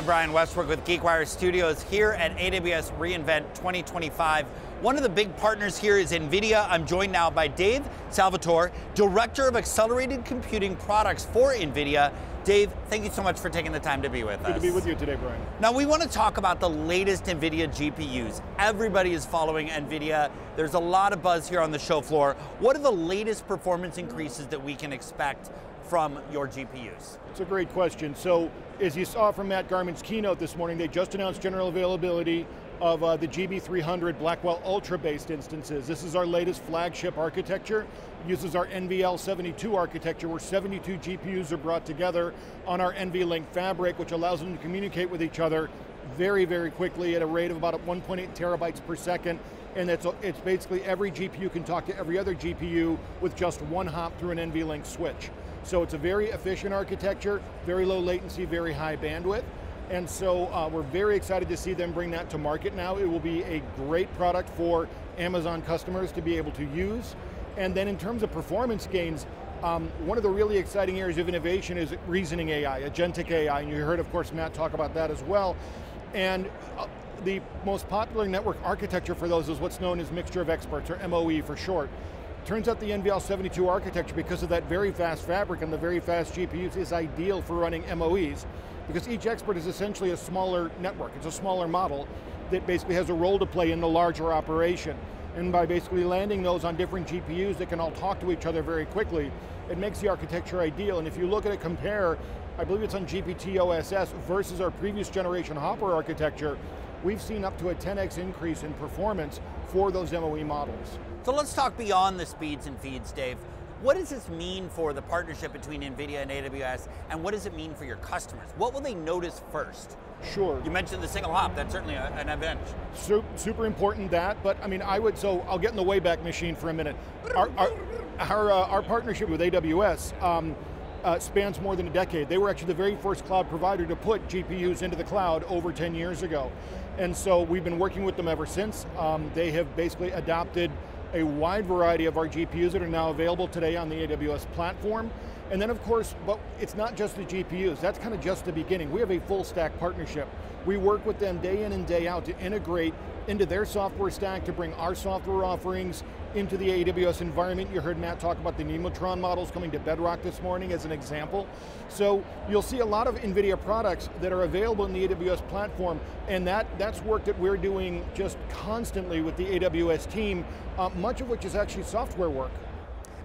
I'm Brian Westbrook with GeekWire Studios here at AWS reInvent 2025. One of the big partners here is NVIDIA. I'm joined now by Dave Salvator, Director of Accelerated Computing Products for NVIDIA. Dave, thank you so much for taking the time to be with Good us. to be with you today, Brian. Now we want to talk about the latest NVIDIA GPUs. Everybody is following NVIDIA. There's a lot of buzz here on the show floor. What are the latest performance increases that we can expect from your GPUs? It's a great question. So, as you saw from Matt Garman's keynote this morning, they just announced general availability of uh, the GB300 Blackwell Ultra based instances. This is our latest flagship architecture. It uses our NVL72 architecture where 72 GPUs are brought together on our NVLink fabric, which allows them to communicate with each other very, very quickly at a rate of about 1.8 terabytes per second. And it's, it's basically every GPU can talk to every other GPU with just one hop through an NVLink switch. So it's a very efficient architecture, very low latency, very high bandwidth. And so uh, we're very excited to see them bring that to market now. It will be a great product for Amazon customers to be able to use. And then in terms of performance gains, um, one of the really exciting areas of innovation is reasoning AI, agentic AI, and you heard, of course, Matt talk about that as well. And uh, the most popular network architecture for those is what's known as mixture of experts, or MOE for short. Turns out the NVL72 architecture, because of that very fast fabric and the very fast GPUs, is ideal for running MOEs because each expert is essentially a smaller network. It's a smaller model that basically has a role to play in the larger operation. And by basically landing those on different GPUs that can all talk to each other very quickly, it makes the architecture ideal. And if you look at it, compare, I believe it's on GPT OSS versus our previous generation Hopper architecture, we've seen up to a 10x increase in performance for those MOE models. So let's talk beyond the speeds and feeds, Dave. What does this mean for the partnership between NVIDIA and AWS, and what does it mean for your customers? What will they notice first? Sure. You mentioned the single hop, that's certainly a, an advantage. Super, super important that, but I mean, I would, so I'll get in the Wayback Machine for a minute. Our, our, our, uh, our partnership with AWS um, uh, spans more than a decade. They were actually the very first cloud provider to put GPUs into the cloud over 10 years ago. And so we've been working with them ever since. Um, they have basically adopted a wide variety of our GPUs that are now available today on the AWS platform. And then of course, but it's not just the GPUs, that's kind of just the beginning. We have a full stack partnership. We work with them day in and day out to integrate into their software stack to bring our software offerings into the AWS environment. You heard Matt talk about the Nemotron models coming to Bedrock this morning as an example. So you'll see a lot of NVIDIA products that are available in the AWS platform, and that, that's work that we're doing just constantly with the AWS team, uh, much of which is actually software work.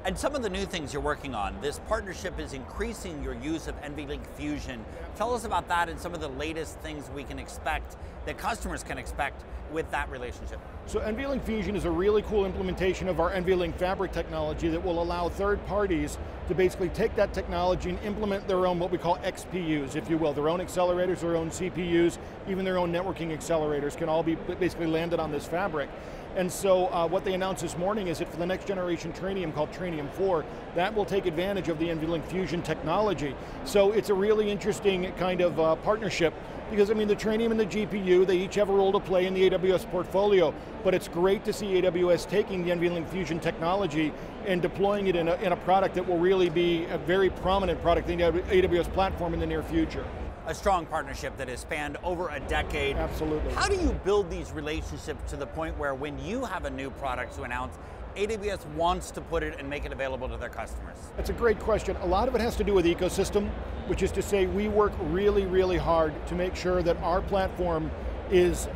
And some of the new things you're working on, this partnership is increasing your use of NVLink Fusion. Tell us about that and some of the latest things we can expect, that customers can expect with that relationship. So NVLink Fusion is a really cool implementation of our NVLink Fabric technology that will allow third parties to basically take that technology and implement their own what we call XPUs, if you will, their own accelerators, their own CPUs, even their own networking accelerators can all be basically landed on this fabric. And so uh, what they announced this morning is that for the next generation Trainium called Trainium 4, that will take advantage of the NVLink Fusion technology. So it's a really interesting kind of uh, partnership because I mean the Trainium and the GPU, they each have a role to play in the AWS portfolio, but it's great to see AWS taking the NVLink Fusion technology and deploying it in a, in a product that will really be a very prominent product in the AWS platform in the near future a strong partnership that has spanned over a decade. Absolutely. How do you build these relationships to the point where when you have a new product to announce, AWS wants to put it and make it available to their customers? That's a great question. A lot of it has to do with ecosystem, which is to say we work really, really hard to make sure that our platform is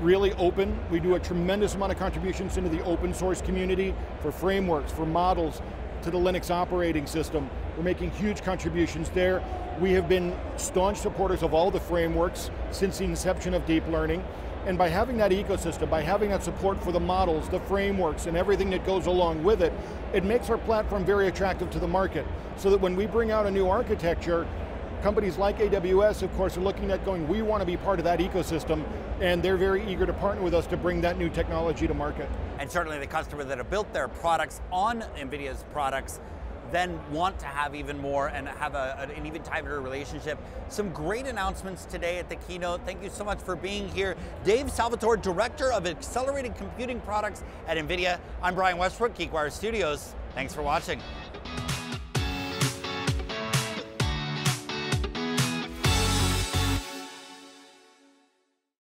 really open. We do a tremendous amount of contributions into the open source community for frameworks, for models, to the Linux operating system. We're making huge contributions there. We have been staunch supporters of all the frameworks since the inception of deep learning. And by having that ecosystem, by having that support for the models, the frameworks, and everything that goes along with it, it makes our platform very attractive to the market. So that when we bring out a new architecture, companies like AWS, of course, are looking at going, we want to be part of that ecosystem, and they're very eager to partner with us to bring that new technology to market. And certainly the customer that have built their products on NVIDIA's products then want to have even more and have a, an even tighter relationship. Some great announcements today at the keynote. Thank you so much for being here. Dave Salvator, Director of Accelerated Computing Products at NVIDIA. I'm Brian Westbrook, GeekWire Studios. Thanks for watching.